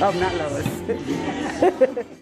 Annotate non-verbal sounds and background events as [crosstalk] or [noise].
Oh, not Lois. [laughs]